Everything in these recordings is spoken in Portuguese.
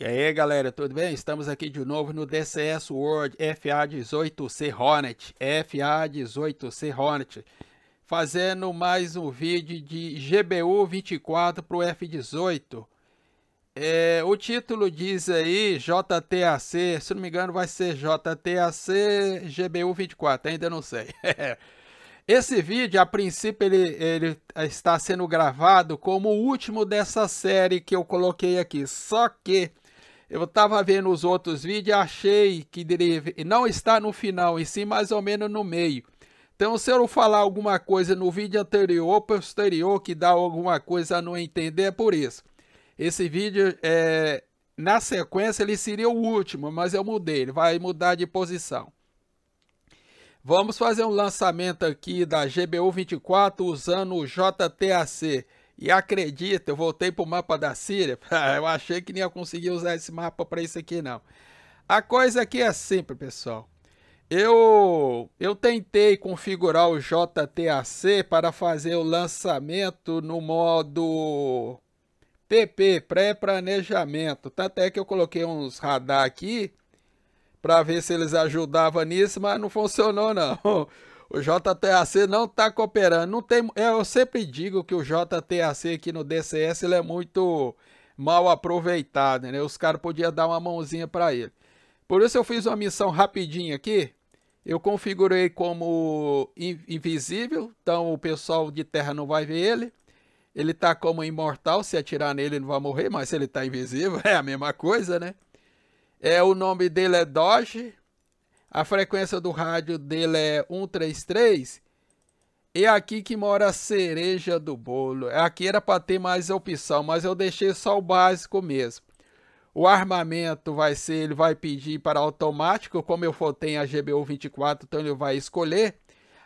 E aí galera, tudo bem? Estamos aqui de novo no DCS World FA18C Hornet, FA18C Hornet, fazendo mais um vídeo de GBU 24 para o F18. É, o título diz aí JTAC, se não me engano vai ser JTAC GBU 24, ainda não sei. Esse vídeo, a princípio, ele, ele, está sendo gravado como o último dessa série que eu coloquei aqui. Só que eu estava vendo os outros vídeos e achei que deve, não está no final, e sim mais ou menos no meio. Então, se eu falar alguma coisa no vídeo anterior ou posterior que dá alguma coisa a não entender, é por isso. Esse vídeo, é, na sequência, ele seria o último, mas eu mudei, ele vai mudar de posição. Vamos fazer um lançamento aqui da GBU 24 usando o JTAC. E acredita, eu voltei para o mapa da Síria. eu achei que não ia conseguir usar esse mapa para isso aqui, não. A coisa aqui é simples, pessoal. Eu, eu tentei configurar o JTAC para fazer o lançamento no modo PP, pré-planejamento. Tanto é que eu coloquei uns radar aqui para ver se eles ajudavam nisso, mas não funcionou não. O JTAC não está cooperando. Não tem, eu sempre digo que o JTAC aqui no DCS ele é muito mal aproveitado, né? Os caras podiam dar uma mãozinha para ele. Por isso eu fiz uma missão rapidinha aqui. Eu configurei como invisível, então o pessoal de terra não vai ver ele. Ele está como imortal, se atirar nele ele não vai morrer, mas se ele está invisível é a mesma coisa, né? É, o nome dele é Doge, a frequência do rádio dele é 133. E é aqui que mora a cereja do bolo. Aqui era para ter mais opção, mas eu deixei só o básico mesmo. O armamento vai ser, ele vai pedir para automático, como eu for tem a GBU 24, então ele vai escolher.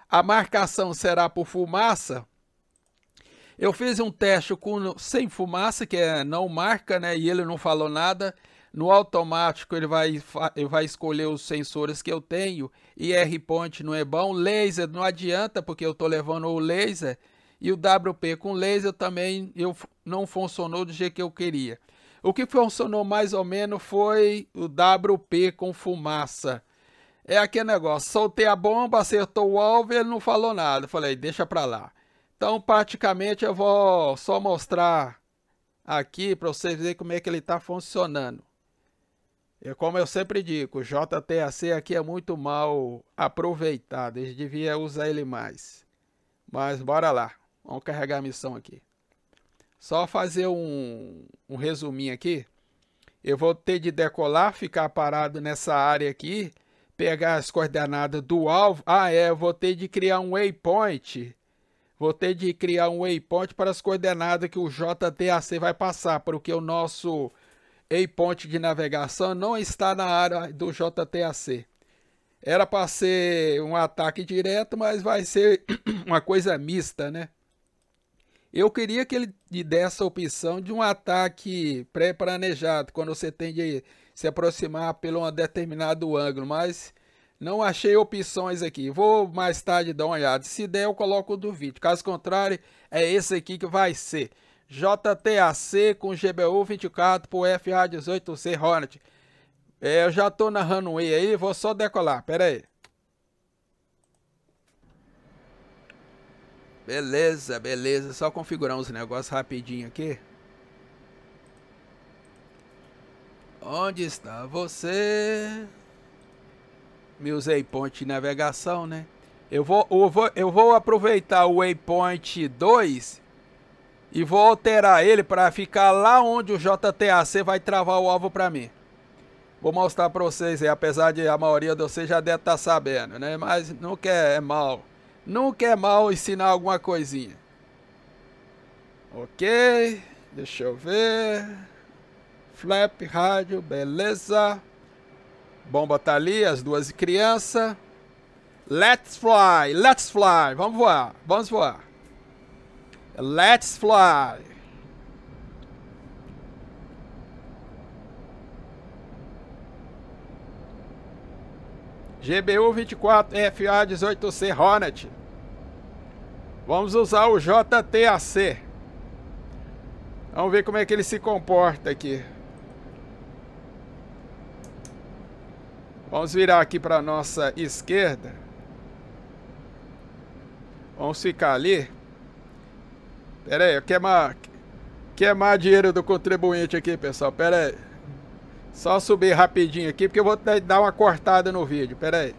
A marcação será por fumaça. Eu fiz um teste com sem fumaça, que é não marca, né? E ele não falou nada. No automático ele vai, ele vai escolher os sensores que eu tenho. IR point não é bom. Laser não adianta porque eu estou levando o laser. E o WP com laser também eu, não funcionou do jeito que eu queria. O que funcionou mais ou menos foi o WP com fumaça. É aquele negócio, soltei a bomba, acertou o alvo ele não falou nada. Falei, deixa para lá. Então, praticamente, eu vou só mostrar aqui para vocês verem como é que ele está funcionando. E como eu sempre digo, o JTAC aqui é muito mal aproveitado. Eles deviam usar ele mais. Mas bora lá. Vamos carregar a missão aqui. Só fazer um, um resuminho aqui. Eu vou ter de decolar, ficar parado nessa área aqui. Pegar as coordenadas do alvo. Ah, é. Eu vou ter de criar um waypoint. Vou ter de criar um waypoint para as coordenadas que o JTAC vai passar. Porque o nosso em ponte de navegação não está na área do JTAC. Era para ser um ataque direto, mas vai ser uma coisa mista, né? Eu queria que ele desse a opção de um ataque pré-planejado, quando você tem de se aproximar pelo um determinado ângulo, mas não achei opções aqui. Vou mais tarde dar uma olhada. Se der, eu coloco do vídeo. Caso contrário, é esse aqui que vai ser. JTAC com GBU 24 pro FA18C Hornet. É, eu já tô na runway aí, vou só decolar, pera aí. Beleza, beleza, só configurar uns negócios rapidinho aqui. Onde está você? Me usei ponte de navegação, né? Eu vou, eu vou, eu vou aproveitar o waypoint 2 e vou alterar ele para ficar lá onde o JTAC vai travar o alvo para mim. Vou mostrar para vocês aí, apesar de a maioria de vocês já deve estar tá sabendo, né? Mas nunca é mal. Nunca é mal ensinar alguma coisinha. Ok, deixa eu ver. Flap, rádio, beleza. Bomba tá ali, as duas crianças. Let's fly, let's fly. Vamos voar, vamos voar. Let's fly! GBU 24 FA 18C Hornet. Vamos usar o JTAC. Vamos ver como é que ele se comporta aqui. Vamos virar aqui para nossa esquerda. Vamos ficar ali. Pera aí, queimar, queimar dinheiro do contribuinte aqui, pessoal. Pera aí. Só subir rapidinho aqui, porque eu vou dar uma cortada no vídeo. Pera aí.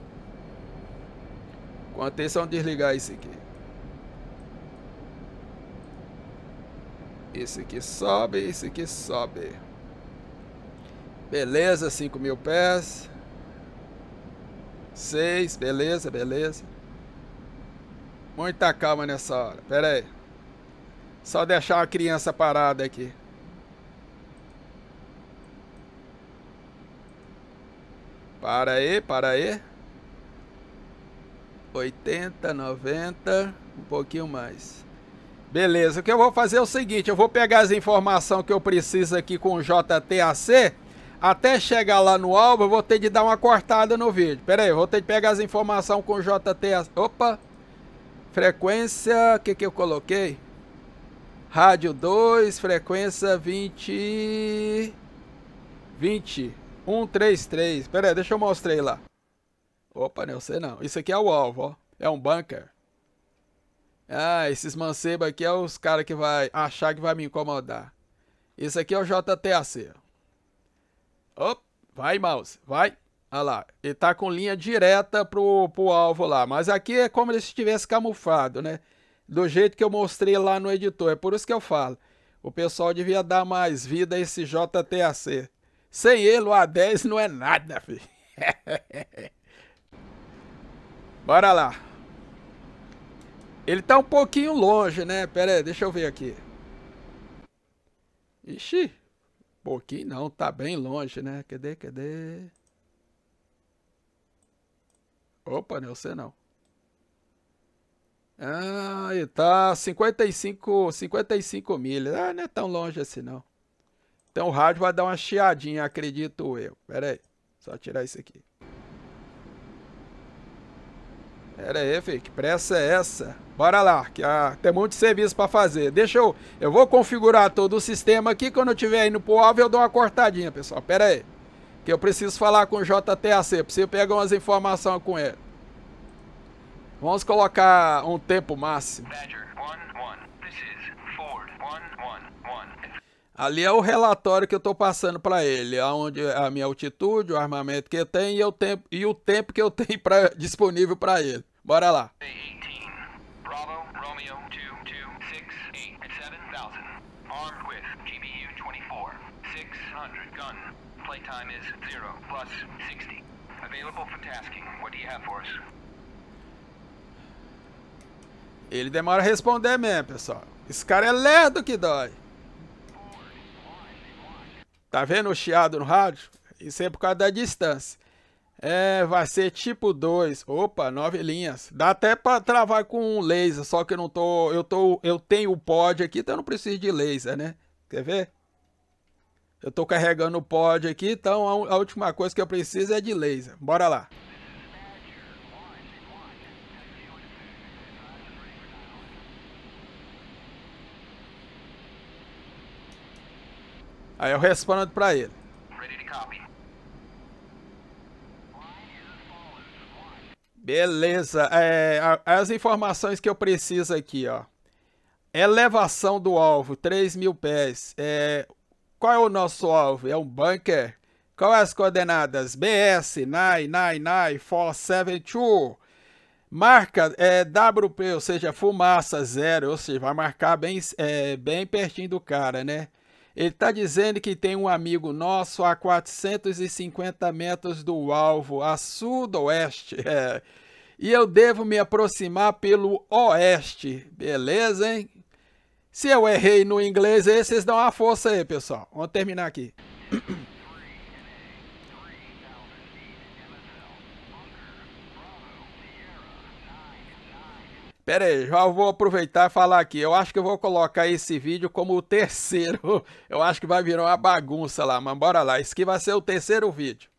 Isso, vamos desligar isso aqui. Esse aqui sobe, esse aqui sobe. Beleza, 5 mil pés. 6, beleza, beleza. Muita calma nessa hora. Pera aí. Só deixar a criança parada aqui. Para aí, para aí. 80, 90, um pouquinho mais. Beleza, o que eu vou fazer é o seguinte, eu vou pegar as informações que eu preciso aqui com o JTAC, até chegar lá no alvo eu vou ter de dar uma cortada no vídeo. Pera aí, eu vou ter de pegar as informações com o JTAC. Opa! Frequência, o que que eu coloquei? Rádio 2, frequência 20... 20, 133. Pera aí, deixa eu mostrar lá. Opa, não sei não. Isso aqui é o alvo, ó. É um bunker. Ah, esses mancebos aqui é os caras que vai achar que vai me incomodar. Isso aqui é o JTAC. Opa, vai mouse, vai. Olha lá, ele tá com linha direta pro, pro alvo lá. Mas aqui é como se estivesse camuflado, né? Do jeito que eu mostrei lá no editor. É por isso que eu falo. O pessoal devia dar mais vida a esse JTAC. Sem ele, o A10 não é nada, filho. Bora lá. Ele tá um pouquinho longe, né? Pera aí, deixa eu ver aqui. Ixi, pouquinho não, tá bem longe, né? Cadê, cadê? Opa, não sei não. Ah, e tá 55, 55 milhas. Ah, não é tão longe assim não. Então o rádio vai dar uma chiadinha, acredito eu. Pera aí, só tirar isso aqui. Pera aí, filho, que pressa é essa? Bora lá, que ah, tem muito serviço para fazer. Deixa eu... Eu vou configurar todo o sistema aqui. Quando eu estiver indo pro alvo, eu dou uma cortadinha, pessoal. Pera aí que eu preciso falar com o JTAC, preciso pegar umas informações com ele. Vamos colocar um tempo máximo. Ali é o relatório que eu estou passando para ele, aonde a minha altitude, o armamento que eu tenho e o tempo, e o tempo que eu tenho pra, disponível para ele. Bora lá. Bravo, Romeo, 226, 7000, armed with GBU 24, 600 gun, Playtime is 0 plus 60. Available for tasking. What do you have for us? Ele demora a responder mesmo, pessoal. Esse cara é lerdo que dói. Tá vendo o chiado no rádio? Isso é por causa da distância. É, vai ser tipo 2. Opa, nove linhas. Dá até para travar com um laser, só que eu não tô, eu tô, eu tenho o pod aqui, então eu não preciso de laser, né? Quer ver? Eu estou carregando o pod aqui, então a última coisa que eu preciso é de laser. Bora lá. Aí eu respondo para ele. Beleza. É, as informações que eu preciso aqui, ó. Elevação do alvo, 3 mil pés. É, qual é o nosso alvo? É um bunker? Qual é as coordenadas? BS 999472. Marca é WP, ou seja, fumaça zero, ou seja, vai marcar bem, é, bem pertinho do cara, né? Ele está dizendo que tem um amigo nosso a 450 metros do alvo, a sudoeste. É. E eu devo me aproximar pelo oeste, beleza, hein? Se eu errei no inglês aí, vocês dão uma força aí, pessoal. Vamos terminar aqui. Pera aí, já vou aproveitar e falar aqui. Eu acho que eu vou colocar esse vídeo como o terceiro. Eu acho que vai virar uma bagunça lá, mas bora lá. Esse aqui vai ser o terceiro vídeo.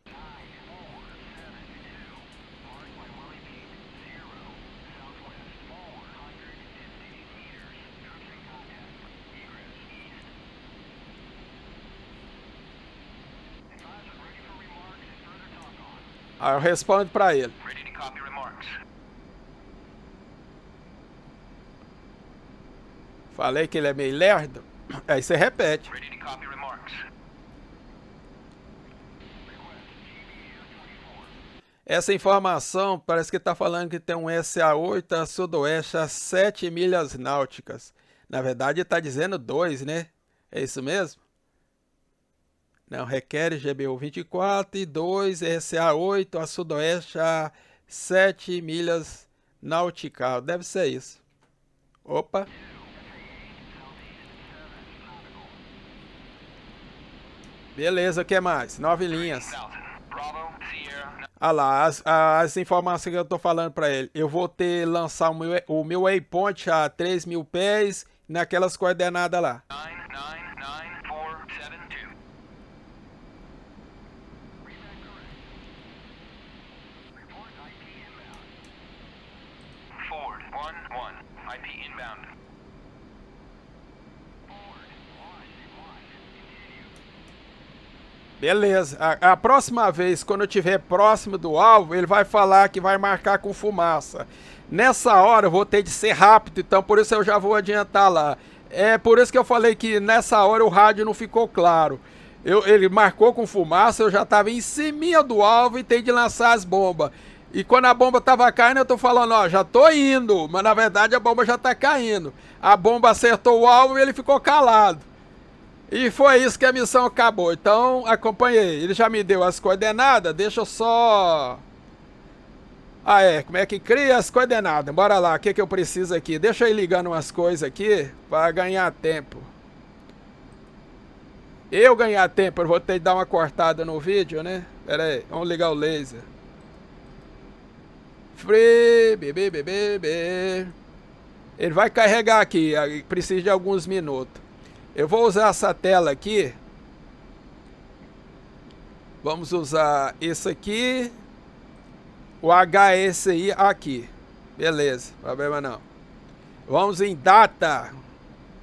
Aí eu respondo para ele. Falei que ele é meio lerdo. Aí você repete. Essa informação parece que está falando que tem um SA-8 a sudoeste a 7 milhas náuticas. Na verdade está dizendo 2, né? É isso mesmo? Não, requer GBU 24 e 2 SA-8 a sudoeste a 7 milhas náuticas. Deve ser isso. Opa! Beleza, o que mais? Nove linhas. Ah lá, as, as informações que eu tô falando para ele. Eu vou ter lançar o meu, o meu waypoint a 3 mil pés naquelas coordenadas lá. Beleza. A, a, próxima vez, quando eu estiver próximo do alvo, ele vai falar que vai marcar com fumaça. Nessa hora eu vou ter de ser rápido, então por isso eu já vou adiantar lá. É por isso que eu falei que nessa hora o rádio não ficou claro. Eu, ele marcou com fumaça, eu já estava em cima do alvo e tem de lançar as bombas. E quando a bomba estava caindo, eu tô falando, ó, já tô indo, mas na verdade a bomba já tá caindo. A bomba acertou o alvo e ele ficou calado. E foi isso que a missão acabou. Então, acompanhei. Ele já me deu as coordenadas. Deixa eu só... Ah, é. Como é que cria as coordenadas? Bora lá. O que, que eu preciso aqui? Deixa eu ir ligando umas coisas aqui para ganhar tempo. Eu ganhar tempo, eu vou ter que dar uma cortada no vídeo, né? Pera aí. Vamos ligar o laser. Free, bebê, bebê, bebê. Ele vai carregar aqui. Precisa de alguns minutos. Eu vou usar essa tela aqui. Vamos usar isso aqui. O HSI aqui. Beleza, problema não. Vamos em data.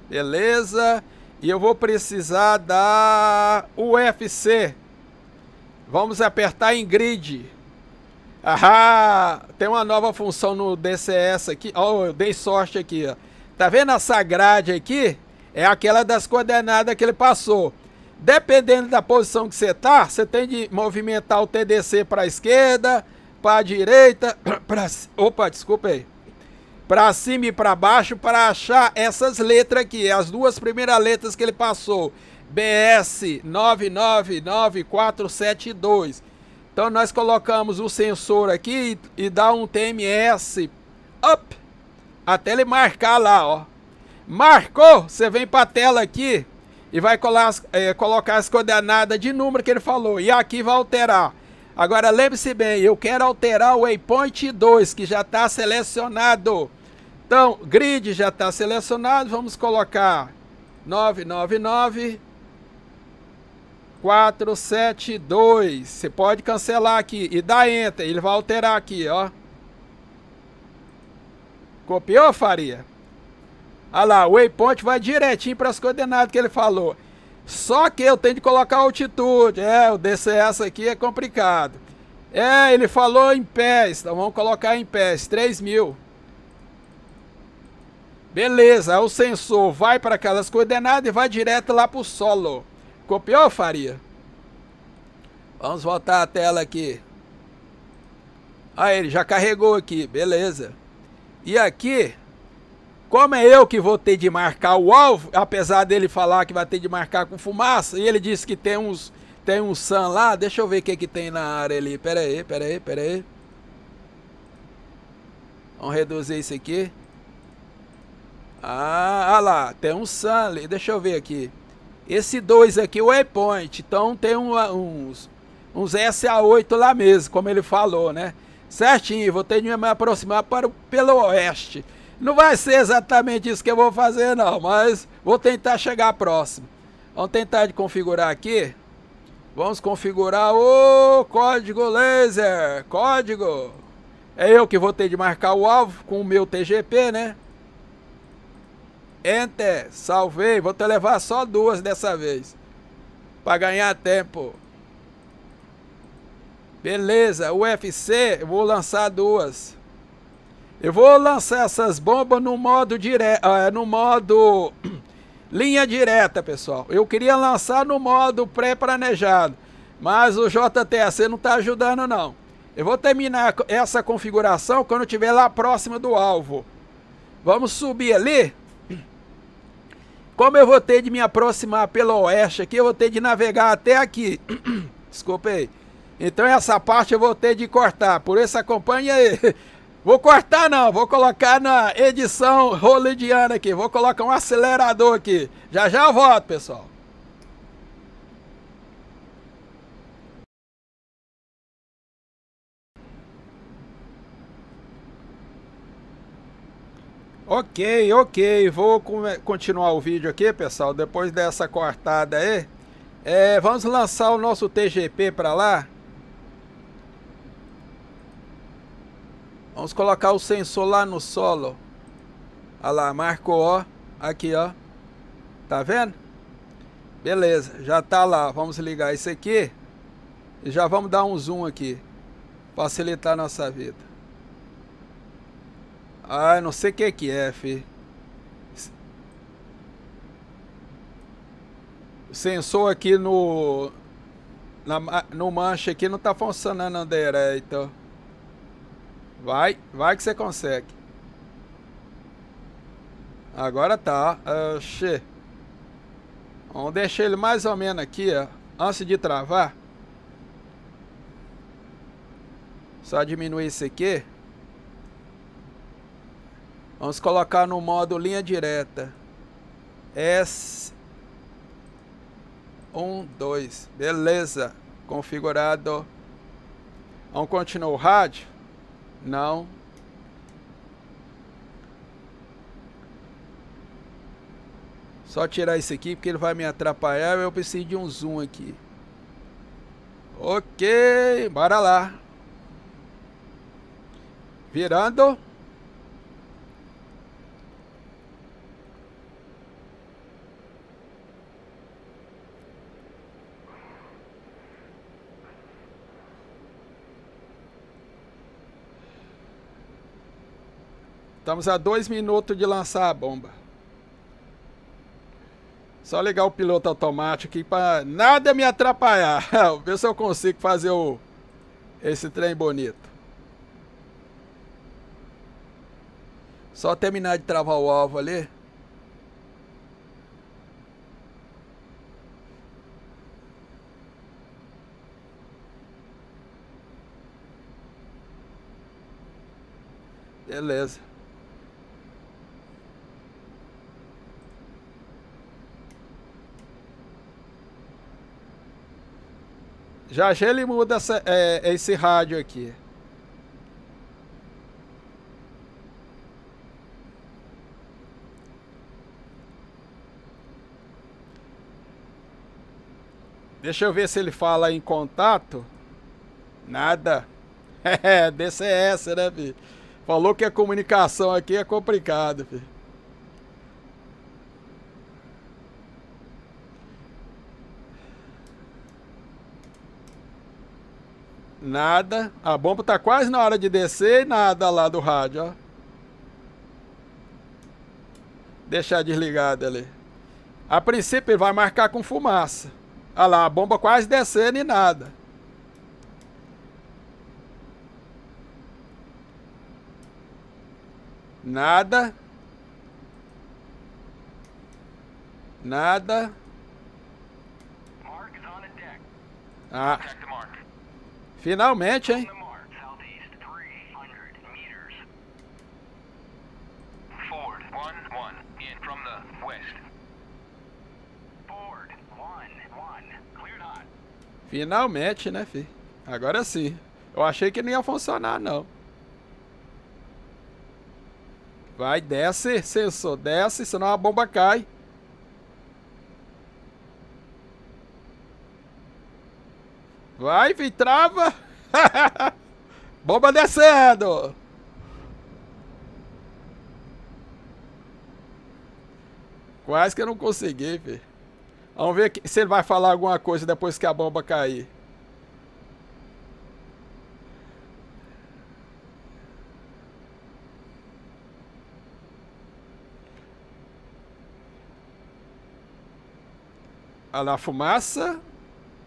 Beleza. E eu vou precisar da UFC. Vamos apertar em grid. Ah, tem uma nova função no DCS aqui. Oh, eu dei sorte aqui, ó. Tá vendo essa grade aqui? É aquela das coordenadas que ele passou. Dependendo da posição que você está, você tem de movimentar o TDC para a esquerda, para a direita, para opa, desculpa aí, para cima e para baixo para achar essas letras aqui, as duas primeiras letras que ele passou. BS 999472. Então nós colocamos o sensor aqui e, e dá um TMS up até ele marcar lá, ó. Marcou, você vem para a tela aqui e vai colar, é, colocar as coordenadas de número que ele falou. E aqui vai alterar. Agora lembre-se bem, eu quero alterar o waypoint 2, que já está selecionado. Então, grid já está selecionado, vamos colocar 999 472. Você pode cancelar aqui e dar enter, ele vai alterar aqui, ó. Copiou, Faria? Olha lá, o waypoint vai direitinho para as coordenadas que ele falou. Só que eu tenho de colocar altitude. É, o DCS aqui é complicado. É, ele falou em pés. Então vamos colocar em pés. 3 mil. Beleza, o sensor vai para aquelas coordenadas e vai direto lá para o solo. Copiou, Faria? Vamos voltar a tela aqui. Aí, ele já carregou aqui, beleza. E aqui, como é eu que vou ter de marcar o alvo, apesar dele falar que vai ter de marcar com fumaça, e ele disse que tem uns tem um sun lá, deixa eu ver o que que tem na área ali. Pera aí, pera aí, pera aí. Vamos reduzir isso aqui. Ah, ah lá, tem um sun ali, deixa eu ver aqui. Esse 2 aqui, o waypoint, então tem um, uns, uns SA8 lá mesmo, como ele falou, né? Certinho, vou ter de me aproximar para, pelo oeste. Não vai ser exatamente isso que eu vou fazer não, mas vou tentar chegar próximo. Vamos tentar de configurar aqui. Vamos configurar o código laser. Código. É eu que vou ter de marcar o alvo com o meu TGP, né? Enter. Salvei. Vou te levar só duas dessa vez. Para ganhar tempo. Beleza, UFC, vou lançar duas. Eu vou lançar essas bombas no modo direto, uh, no modo linha direta, pessoal. Eu queria lançar no modo pré-planejado, mas o JTC não está ajudando não. Eu vou terminar essa configuração quando estiver lá próximo do alvo. Vamos subir ali. Como eu vou ter de me aproximar pelo oeste aqui, eu vou ter de navegar até aqui. Desculpa aí. Então essa parte eu vou ter de cortar. Por isso acompanhe aí. Vou cortar não, vou colocar na edição hollywoodiana aqui. Vou colocar um acelerador aqui. Já já eu volto, pessoal. Ok, ok, vou continuar o vídeo aqui, pessoal, depois dessa cortada aí. É, vamos lançar o nosso TGP para lá. Vamos colocar o sensor lá no solo. Olha lá, marcou, ó. Aqui, ó. Tá vendo? Beleza, já tá lá. Vamos ligar isso aqui. E já vamos dar um zoom aqui. Facilitar nossa vida. Ah, não sei o que que é, fi. O sensor aqui no... Na, no manche aqui não tá funcionando direito. Vai, vai que você consegue. Agora tá. Oxê. Vamos deixar ele mais ou menos aqui, ó. Antes de travar. Só diminuir isso aqui. Vamos colocar no modo linha direta. S. 1, 2. Beleza. Configurado. Vamos continuar o rádio. Não. Só tirar isso aqui porque ele vai me atrapalhar. Eu preciso de um zoom aqui. Ok, bora lá. Virando. Estamos a dois minutos de lançar a bomba. Só ligar o piloto automático aqui para nada me atrapalhar. Ver se eu consigo fazer o, esse trem bonito. Só terminar de travar o alvo ali. Beleza. Já já ele muda essa, é, esse rádio aqui. Deixa eu ver se ele fala em contato. Nada. É, DCS, né, filho? Falou que a comunicação aqui é complicada, filho. Nada. A bomba tá quase na hora de descer e nada lá do rádio, ó. Deixar desligado ali. A princípio ele vai marcar com fumaça. Olha lá, a bomba quase descendo e nada. Nada. Nada. Ah. Finalmente, hein? Finalmente, né, fi? Agora sim. Eu achei que não ia funcionar, não. Vai, desce, sensor. Desce, senão a bomba cai. Vai, vem, trava. Bomba descendo. Quase que eu não consegui, velho. Vamos ver se ele vai falar alguma coisa depois que a bomba cair. Olha lá, fumaça.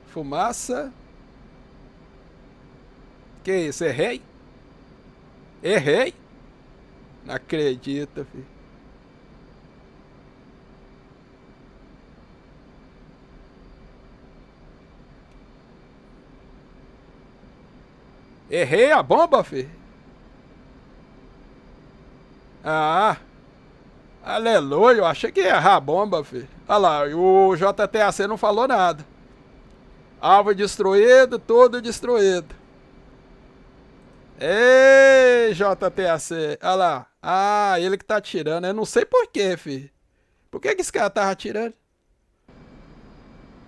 Fumaça. Que isso? Errei? Errei? Não acredito, filho. Errei a bomba, filho? Ah, aleluia, eu achei que ia errar a bomba, filho. Olha lá, o JTAC não falou nada. Alvo destruído, tudo destruído. Ei, JTAC, olha lá. Ah, ele que tá atirando. Eu não sei porquê, filho. Por que, que esse cara tava atirando?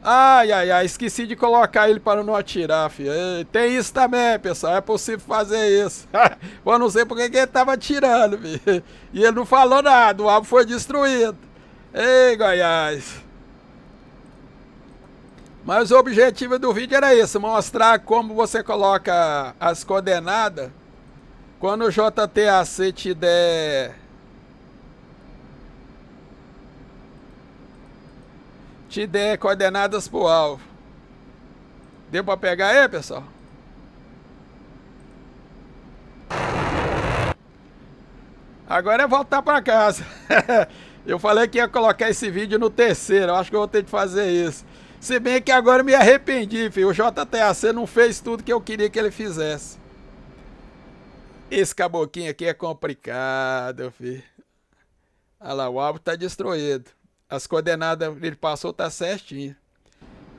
Ai, ai, ai, esqueci de colocar ele para não atirar, filho. Tem isso também, pessoal. É possível fazer isso. Eu não sei porque que ele tava atirando, filho. E ele não falou nada. O alvo foi destruído. Ei, Goiás. Mas o objetivo do vídeo era esse, mostrar como você coloca as coordenadas quando o JTAC te der te der coordenadas pro alvo. Deu para pegar aí, pessoal? Agora é voltar para casa. eu falei que ia colocar esse vídeo no terceiro. Eu acho que eu vou ter que fazer isso. Se bem que agora me arrependi, filho. O JTAC não fez tudo que eu queria que ele fizesse. Esse caboquinho aqui é complicado, filho. Olha lá, o alvo tá destruído. As coordenadas ele passou tá certinho.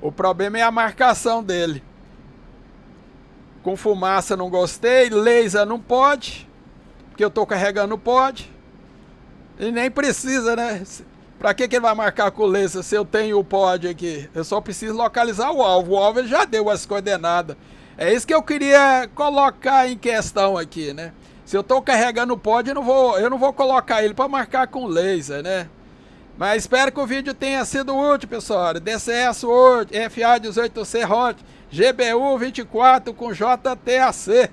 O problema é a marcação dele. Com fumaça não gostei, laser não pode, porque eu tô carregando pode. E nem precisa, né? Pra que, que ele vai marcar com laser se eu tenho o pod aqui? Eu só preciso localizar o alvo. O alvo já deu as coordenadas. É isso que eu queria colocar em questão aqui, né? Se eu tô carregando o pod, eu não vou, eu não vou colocar ele para marcar com laser, né? Mas espero que o vídeo tenha sido útil, pessoal. DCS Word, FA18C Hot, GBU 24 com JTAC.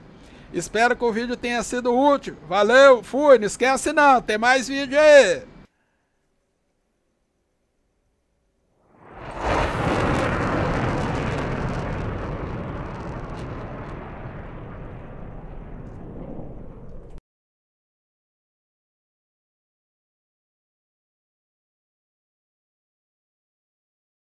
Espero que o vídeo tenha sido útil. Valeu, fui. Não esquece não, tem mais vídeo aí.